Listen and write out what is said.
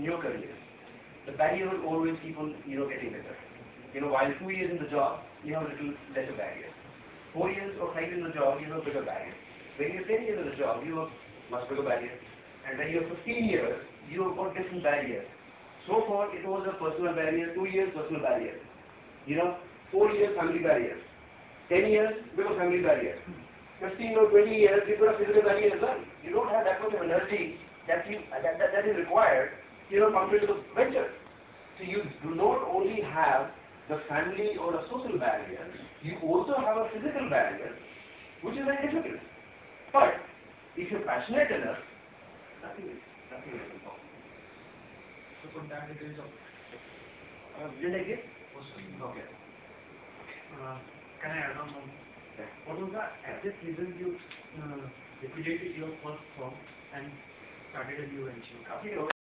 in your career, the barrier will always keep on, you know, getting better. You know, while two years in the job, you have a little lesser barrier. Four years or five in the job, you have a bigger barrier. When you're 10 years in the job, you have much bigger barrier. And when you're 15 years, you have got different barriers. So far, it was a personal barrier, two years personal barrier. You know, four years family barrier. 10 years, bigger family barrier. 15 or 20 years, you got a physical barrier as well. You don't have that much of energy that, you, that, that, that is required, you know, compared to the venture. So you do not only have the family or a social barrier, you also have a physical barrier, which is very difficult. But if you're passionate enough, nothing is, nothing is impossible. So for that it is a Uh, did I get? Okay. Uh, Can I add on one? Yeah. What was the exact reason you uh, liquidated your first firm and started a new venture?